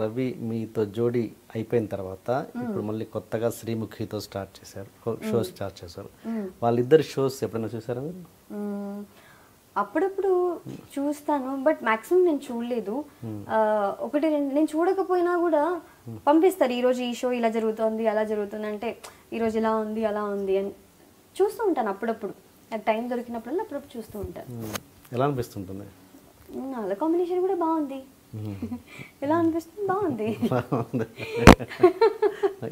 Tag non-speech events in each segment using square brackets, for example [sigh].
రవి మీతో జోడీ అయిపోయిన తర్వాత ఇప్పుడు మళ్ళీ కొత్తగా శ్రీముఖితో స్టార్ట్ చేశారు. షో స్టార్ట్ చేశారు. వాళ్ళిద్దరు షోస్ ఎప్పుడైనా చూసారా మీరు. అప్పుడప్పుడు చూస్తాను బట్ మాక్సిమం నేను చూడలేదు. ఒకటి రెండు నేను చూడకపోయినా కూడా పంపిస్తారు ఈరోజు ఈ షో ఇలా జరుగుతోంది అలా జరుగుతుంది. అంటే ఈరోజు ఇలా ఉంది అలా ఉంది అని చూస్తూ ఉంటాను అప్పుడప్పుడు. టైం దొరికినప్పుడల్లా అప్పుడప్పుడు చూస్తూ ఉంటాను. ఎలా అనిపిస్తుంటుంది? వాళ్ళ కాంబినేషన్ కూడా బాగుంది. ఎలా అనిపిస్తుంది? బాగుంది.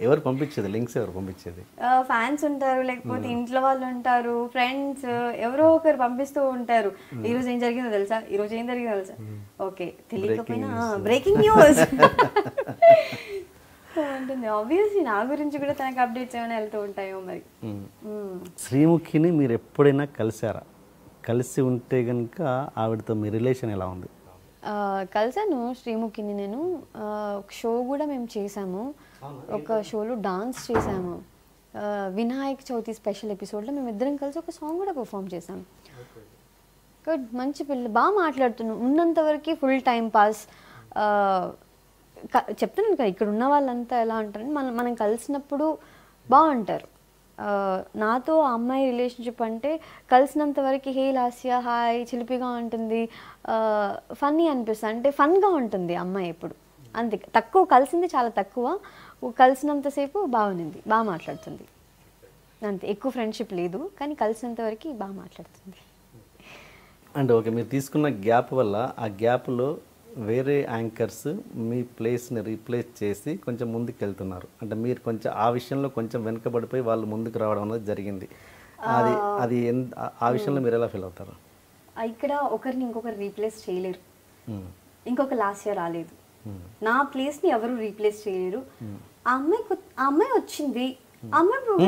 ఎవరు పంపించేది? లింక్స్ ఎవరు పంపించేది? ఫ్యాన్స్ ఉంటారు లేకపోతే ఇంట్లో వాళ్ళు ఉంటారు ఫ్రెండ్స్ ఎవరో ఒకరు పంపిస్తూ ఉంటారు. ఈ రోజు ఏం జరిగిందో తెలుసా? ఈ రోజు ఏం జరిగిందో తెలుసా? ఓకే తెలియకపోయినా బ్రేకింగ్ న్యూస్ [laughs] ఉంటుంది. ఆబ్వియస్లీ నా గురించి కూడా తనకు అప్డేట్స్ ఏమైనా వెళ్తూ ఉంటాయో మరి. శ్రీముఖిని మీరు ఎప్పుడైనా కలిసారా కలిసి ఉంటే కనుక ఆవిడతో మీ రిలేషన్ ఎలా ఉంది? ఆ, కలిసాను శ్రీముఖిని నేను. ఒక షో కూడా మేము చేసాము ఒక షోలో డాన్స్ చేసాము వినాయక చవితి స్పెషల్ ఎపిసోడ్లో మేము ఇద్దరం కలిసి ఒక సాంగ్ కూడా పర్ఫామ్ చేసాం గుడ్ మంచి పిల్ల. బాగా మాట్లాడుతున్నాం. ఉన్నంత వరకు ఫుల్ టైం పాస్ చెప్తున్నాను కదా ఇక్కడ ఉన్న వాళ్ళంతా ఎలా అంటారంటే మనం మనం కలిసినప్పుడు బాగుంటారు. నాతో ఆ అమ్మాయి రిలేషన్షిప్ అంటే కలిసినంత వరకు హే లాస్య హాయ్ చిలిపిగా ఉంటుంది. ఫన్నీ అనిపిస్తుంది అంటే ఫన్గా ఉంటుంది ఆ అమ్మాయి ఎప్పుడు. అంతే తక్కువ కలిసింది చాలా తక్కువ. కలిసినంతసేపు బాగుంది బాగా మాట్లాడుతుంది. అంతే ఎక్కువ ఫ్రెండ్షిప్ లేదు కానీ కలిసినంత వరకు బాగా మాట్లాడుతుంది. అండ్ ఓకే మీరు తీసుకున్న గ్యాప్ వల్ల ఆ గ్యాప్లో వేరే యాంకర్స్ మీ ప్లేస్ని రీప్లేస్ చేసి కొంచెం ముందుకు వెళ్తున్నారు అంటే మీరు కొంచెం ఆ విషయంలో కొంచెం వెనుకబడిపోయి వాళ్ళు ముందుకు రావడం అనేది జరిగింది. అది అది ఆ- విషయంలో మీరు ఎలా ఫీల్ అవుతారు? ఇక్కడ ఒకరిని ఇంకొకరు రీప్లేస్ చేయలేరు. ఇంకొక లాస్ట్ ఇయర్ రాలేదు. నా ప్లేస్ని ఎవరు రీప్లేస్ చేయలేరు. ఆ అమ్మాయి ఆ అమ్మాయి వచ్చింది. అమ్మాయి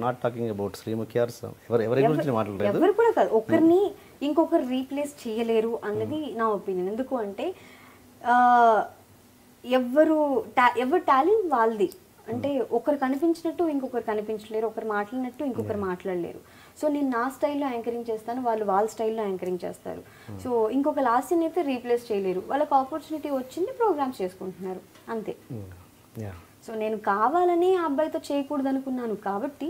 not talking about Sreemukhi or ఎవరు ఎవరి గురించి మాట్లాడలేదు. ఎవరు కూడా కాదు. ఒకరిని ఇంకొకరు రీప్లేస్ చేయలేరు అన్నది నా ఒపీనియన్ ఎందుకు అంటే ఎవరు ఎవరి టాలెంట్ వాళ్ళది. అంటే ఒకరు కనిపించినట్టు ఇంకొకరు కనిపించలేరు ఒకరు మాట్లాడినట్టు ఇంకొకరు మాట్లాడలేరు. సో నేను నా స్టైల్లో యాంకరింగ్ చేస్తాను వాళ్ళు వాళ్ళ స్టైల్లో యాంకరింగ్ చేస్తారు. సో ఇంకొక లాస్ట్ని అయితే రీప్లేస్ చేయలేరు. వాళ్ళకి ఆపర్చునిటీ వచ్చింది ప్రోగ్రామ్స్ చేసుకుంటున్నారు. అంతే. సో నేను కావాలని ఆ అబ్బాయితో చేయకూడదు అనుకున్నాను కాబట్టి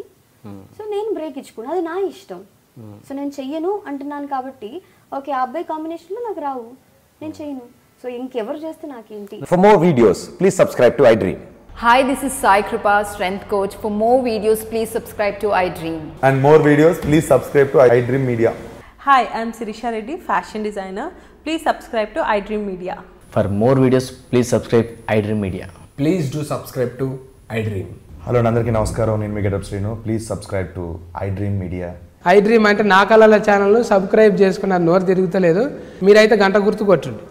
సో నేను బ్రేక్ ఇచ్చుకున్నాను అది నా ఇష్టం. సో నేను చెయ్యను అంటున్నాను కాబట్టి ఓకే ఆ అబ్బాయి కాంబినేషన్ నాకు రావు. నేను చెయ్యను. సో ఇంకెవరు చేస్తే నాకేంటి? For more videos please subscribe to I dream hi this is Sai Krupa strength coach for more videos please subscribe to I dream and more videos please subscribe to I dream media hi I'm Sirisha Reddy fashion designer please subscribe to I dream media for more videos please subscribe I dream media please do subscribe to I dream hello అందరికీ నమస్కారం నేను మీ Gadap Srinu please subscribe to I dream media I dream అంటే నా కళల ఛానల్ను subscribe చేసుకున్నారు నోరు తిరుగుతలేదు. మీరైతే గంట గుర్తు కొట్టండి